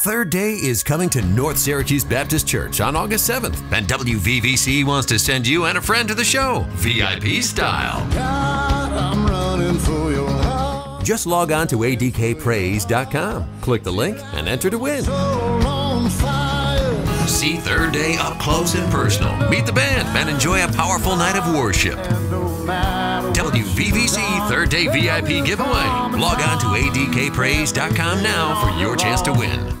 Third Day is coming to North Syracuse Baptist Church on August 7th, and WVVC wants to send you and a friend to the show, VIP style. God, Just log on to adkpraise.com, click the link, and enter to win. See Third Day up close and personal. Meet the band and enjoy a powerful night of worship. WVVC Third Day VIP giveaway. Log on to adkpraise.com now for your chance to win.